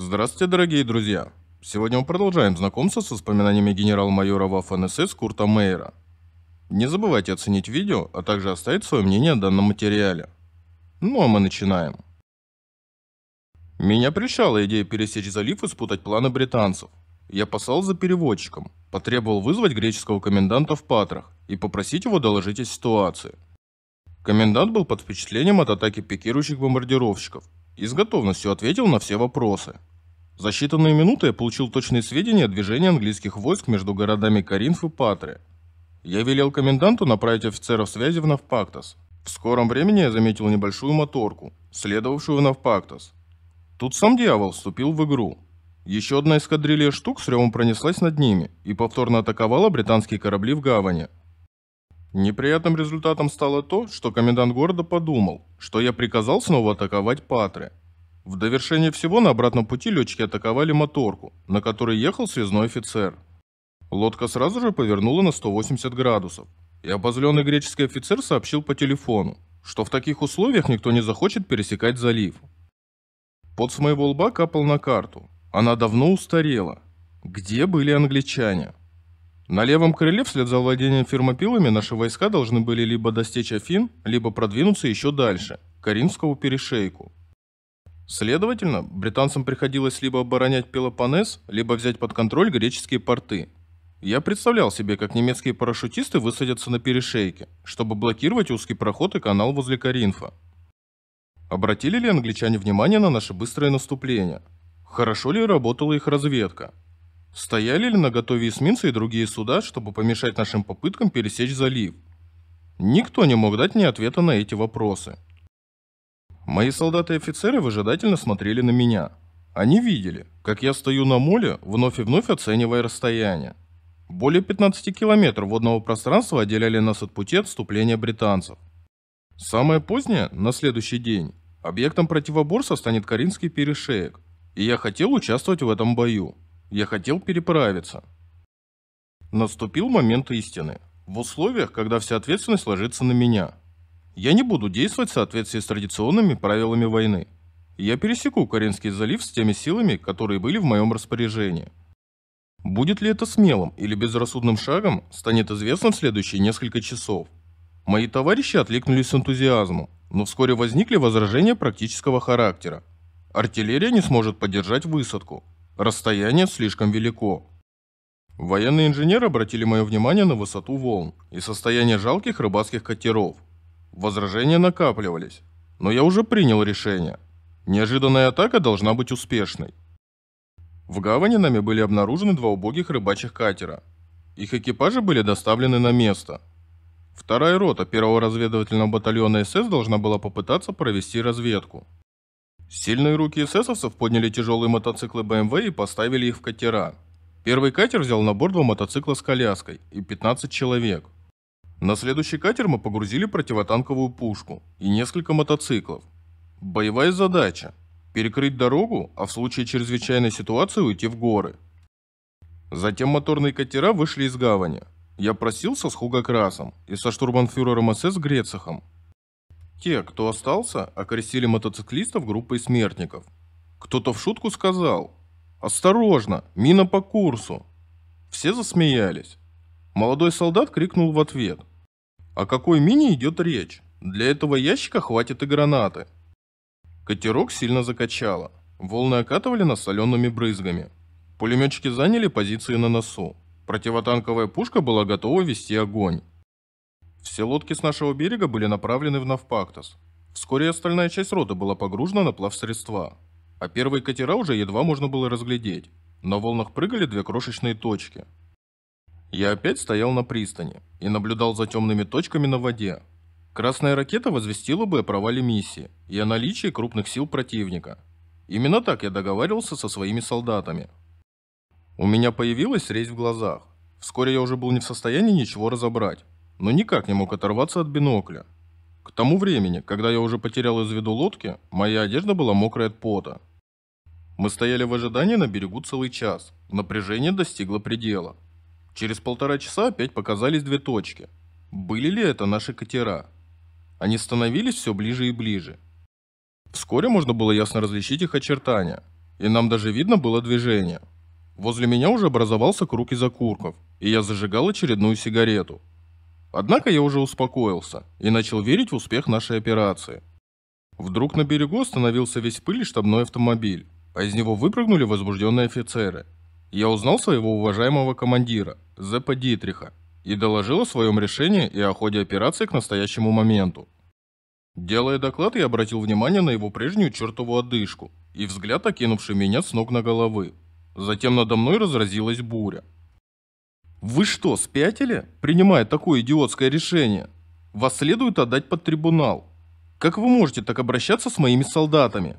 Здравствуйте, дорогие друзья! Сегодня мы продолжаем знакомство с воспоминаниями генерал-майора Ваффен-СС Курта Мейера. Не забывайте оценить видео, а также оставить свое мнение о данном материале. Ну а мы начинаем. Меня прельщала идея пересечь залив и спутать планы британцев. Я послал за переводчиком, потребовал вызвать греческого коменданта в Патрах и попросить его доложить о ситуации. Комендант был под впечатлением от атаки пикирующих бомбардировщиков и с готовностью ответил на все вопросы. За считанные минуты я получил точные сведения о движении английских войск между городами Каринф и Патре. Я велел коменданту направить офицеров связи в Навпактос. В скором времени я заметил небольшую моторку, следовавшую в Навпактос. Тут сам дьявол вступил в игру. Еще одна эскадрилья штук с ревом пронеслась над ними и повторно атаковала британские корабли в гавани. Неприятным результатом стало то, что комендант города подумал, что я приказал снова атаковать Патры. В довершение всего на обратном пути летчики атаковали моторку, на которой ехал связной офицер. Лодка сразу же повернула на 180 градусов, и обозленный греческий офицер сообщил по телефону, что в таких условиях никто не захочет пересекать залив. Пот с моего лба капал на карту. Она давно устарела. Где были англичане? На левом крыле вслед за владением фермопилами наши войска должны были либо достичь Афин, либо продвинуться еще дальше, к Каринскому перешейку. Следовательно, британцам приходилось либо оборонять Пелопоннес, либо взять под контроль греческие порты. Я представлял себе, как немецкие парашютисты высадятся на перешейке, чтобы блокировать узкий проход и канал возле Каринфа. Обратили ли англичане внимание на наше быстрое наступление? Хорошо ли работала их разведка? Стояли ли на готове эсминцы и другие суда, чтобы помешать нашим попыткам пересечь залив? Никто не мог дать мне ответа на эти вопросы. Мои солдаты и офицеры выжидательно смотрели на меня. Они видели, как я стою на моле, вновь и вновь оценивая расстояние. Более 15 километров водного пространства отделяли нас от пути отступления британцев. Самое позднее, на следующий день, объектом противоборства станет Каринский перешеек, и я хотел участвовать в этом бою. Я хотел переправиться. Наступил момент истины. В условиях, когда вся ответственность ложится на меня. Я не буду действовать в соответствии с традиционными правилами войны. Я пересеку Каринский залив с теми силами, которые были в моем распоряжении. Будет ли это смелым или безрассудным шагом, станет известно в следующие несколько часов. Мои товарищи откликнулись с энтузиазмом, но вскоре возникли возражения практического характера. Артиллерия не сможет поддержать высадку, Расстояние слишком велико. Военные инженеры обратили мое внимание на высоту волн и состояние жалких рыбацких катеров. Возражения накапливались, но я уже принял решение. Неожиданная атака должна быть успешной. В гавани нами были обнаружены два убогих рыбачьих катера. Их экипажи были доставлены на место. Вторая рота первого разведывательного батальона СС должна была попытаться провести разведку. Сильные руки эсэсовцев подняли тяжелые мотоциклы БМВ и поставили их в катера. Первый катер взял на борт два мотоцикла с коляской и 15 человек. На следующий катер мы погрузили противотанковую пушку и несколько мотоциклов. Боевая задача – перекрыть дорогу, а в случае чрезвычайной ситуации уйти в горы. Затем моторные катера вышли из гавани. Я просился с Хугакрасом и со штурманфюрером СС Грецехом те, кто остался, окрестили мотоциклистов группой смертников. Кто-то в шутку сказал «Осторожно, мина по курсу!» Все засмеялись. Молодой солдат крикнул в ответ «О какой мине идет речь? Для этого ящика хватит и гранаты». Катерок сильно закачало. Волны окатывали нас солеными брызгами. Пулеметчики заняли позиции на носу. Противотанковая пушка была готова вести огонь. Все лодки с нашего берега были направлены в Навпактос. Вскоре остальная часть роты была погружена на плавсредства, а первые катера уже едва можно было разглядеть. На волнах прыгали две крошечные точки. Я опять стоял на пристани и наблюдал за темными точками на воде. Красная ракета возвестила бы о провале миссии и о наличии крупных сил противника. Именно так я договаривался со своими солдатами. У меня появилась резь в глазах. Вскоре я уже был не в состоянии ничего разобрать но никак не мог оторваться от бинокля. К тому времени, когда я уже потерял из виду лодки, моя одежда была мокрая от пота. Мы стояли в ожидании на берегу целый час. Напряжение достигло предела. Через полтора часа опять показались две точки. Были ли это наши катера? Они становились все ближе и ближе. Вскоре можно было ясно различить их очертания. и нам даже видно было движение. Возле меня уже образовался круг из окурков, и я зажигал очередную сигарету. Однако я уже успокоился и начал верить в успех нашей операции. Вдруг на берегу остановился весь пыль штабной автомобиль, а из него выпрыгнули возбужденные офицеры. Я узнал своего уважаемого командира, Зеппа Дитриха, и доложил о своем решении и о ходе операции к настоящему моменту. Делая доклад, я обратил внимание на его прежнюю чертову одышку и взгляд, окинувший меня с ног на головы. Затем надо мной разразилась буря. «Вы что, спятили, принимая такое идиотское решение? Вас следует отдать под трибунал. Как вы можете так обращаться с моими солдатами?»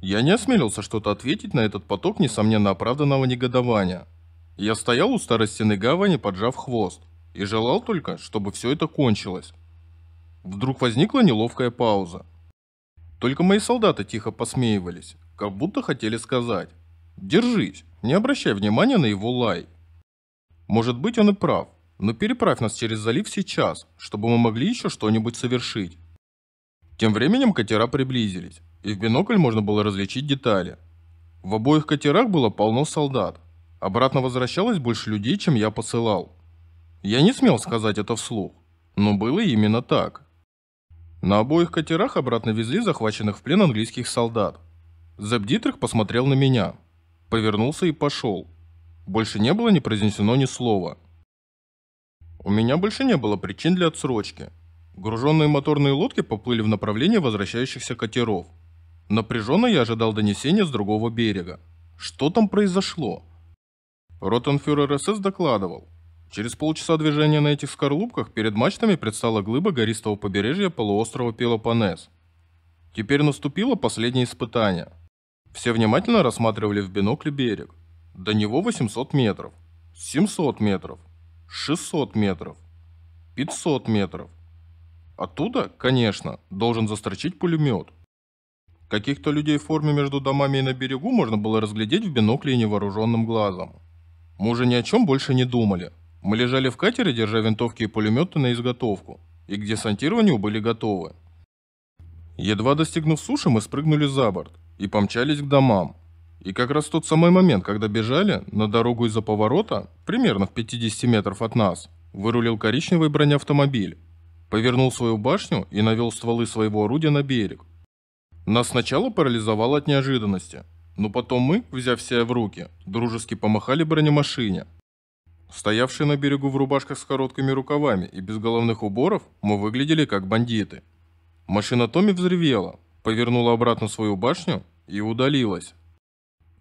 Я не осмелился что-то ответить на этот поток несомненно оправданного негодования. Я стоял у старой стены гавани, поджав хвост, и желал только, чтобы все это кончилось. Вдруг возникла неловкая пауза. Только мои солдаты тихо посмеивались, как будто хотели сказать «Держись, не обращай внимания на его лай». Может быть, он и прав, но переправь нас через залив сейчас, чтобы мы могли еще что-нибудь совершить. Тем временем катера приблизились, и в бинокль можно было различить детали. В обоих катерах было полно солдат. Обратно возвращалось больше людей, чем я посылал. Я не смел сказать это вслух, но было именно так. На обоих катерах обратно везли захваченных в плен английских солдат. Зэп Дитрих посмотрел на меня, повернулся и пошел. Больше не было ни произнесено ни слова. У меня больше не было причин для отсрочки. Груженные моторные лодки поплыли в направлении возвращающихся катеров. Напряженно я ожидал донесения с другого берега. Что там произошло? Ротенфюрер СС докладывал, Через полчаса движения на этих скорлупках перед мачтами предстала глыба гористого побережья полуострова Пелопоннес. Теперь наступило последнее испытание. Все внимательно рассматривали в бинокле берег. До него 800 метров, 700 метров, 600 метров, 500 метров. Оттуда, конечно, должен застрочить пулемет. Каких-то людей в форме между домами и на берегу можно было разглядеть в бинокле невооруженным глазом. Мы уже ни о чем больше не думали. Мы лежали в катере, держа винтовки и пулеметы на изготовку, и к десантированию были готовы. Едва достигнув суши, мы спрыгнули за борт и помчались к домам. И как раз тот самый момент, когда бежали, на дорогу из-за поворота, примерно в 50 метров от нас, вырулил коричневый бронеавтомобиль, повернул свою башню и навел стволы своего орудия на берег. Нас сначала парализовало от неожиданности, но потом мы, взяв себя в руки, дружески помахали бронемашине – Стоявшие на берегу в рубашках с короткими рукавами и без головных уборов, мы выглядели как бандиты. Машина Томми взревела, повернула обратно свою башню и удалилась.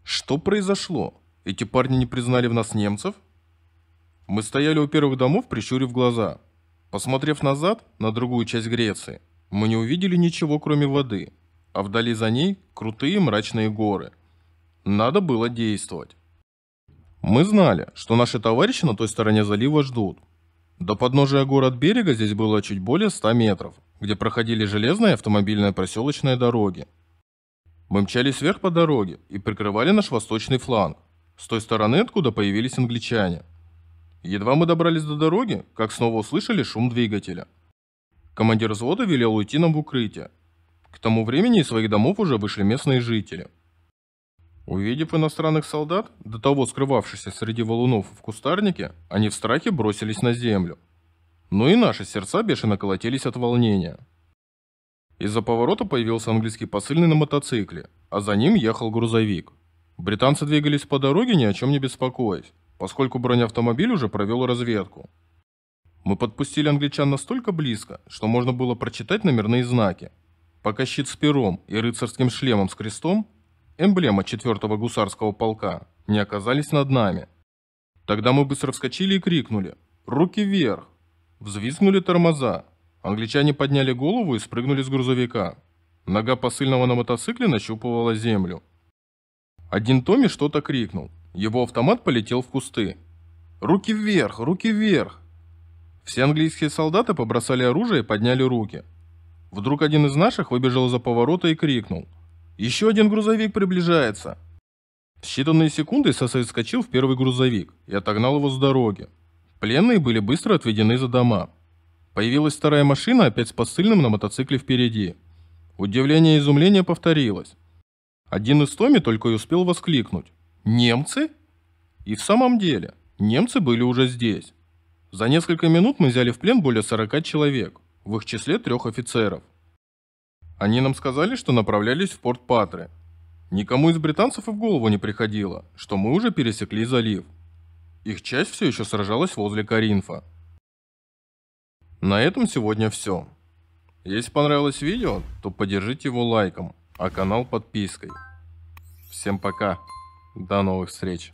Что произошло? Эти парни не признали в нас немцев? Мы стояли у первых домов, прищурив глаза. Посмотрев назад, на другую часть Греции, мы не увидели ничего, кроме воды, а вдали за ней крутые мрачные горы. Надо было действовать. Мы знали, что наши товарищи на той стороне залива ждут. До подножия гор от берега здесь было чуть более 100 метров, где проходили железные автомобильные проселочные дороги. Мы мчались вверх по дороге и прикрывали наш восточный фланг, с той стороны, откуда появились англичане. Едва мы добрались до дороги, как снова услышали шум двигателя. Командир взвода велел уйти нам в укрытие. К тому времени из своих домов уже вышли местные жители. Увидев иностранных солдат, до того скрывавшихся среди валунов в кустарнике, они в страхе бросились на землю. Но и наши сердца бешено колотились от волнения. Из-за поворота появился английский посыльный на мотоцикле, а за ним ехал грузовик. Британцы двигались по дороге, ни о чем не беспокоясь, поскольку бронеавтомобиль уже провел разведку. Мы подпустили англичан настолько близко, что можно было прочитать номерные знаки. Пока щит с пером и рыцарским шлемом с крестом эмблема 4-го гусарского полка, не оказались над нами. Тогда мы быстро вскочили и крикнули «Руки вверх!». Взвизгнули тормоза. Англичане подняли голову и спрыгнули с грузовика. Нога посыльного на мотоцикле нащупывала землю. Один Томми что-то крикнул. Его автомат полетел в кусты. «Руки вверх! Руки вверх!» Все английские солдаты побросали оружие и подняли руки. Вдруг один из наших выбежал за поворота и крикнул – еще один грузовик приближается. В считанные секунды Сосой вскочил в первый грузовик и отогнал его с дороги. Пленные были быстро отведены за дома. Появилась вторая машина, опять с посыльным на мотоцикле впереди. Удивление и изумление повторилось. Один из Томи только и успел воскликнуть. «Немцы?» И в самом деле, немцы были уже здесь. За несколько минут мы взяли в плен более 40 человек, в их числе трех офицеров. Они нам сказали, что направлялись в порт Патре. Никому из британцев и в голову не приходило, что мы уже пересекли залив. Их часть все еще сражалась возле Каринфа. На этом сегодня все. Если понравилось видео, то поддержите его лайком, а канал подпиской. Всем пока. До новых встреч.